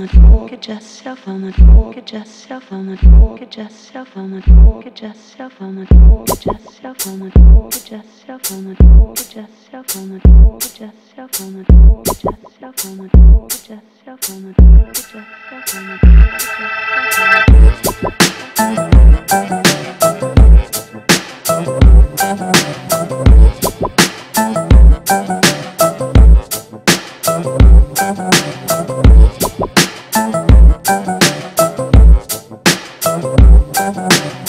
the floor, get yourself on the the. Thank you. time.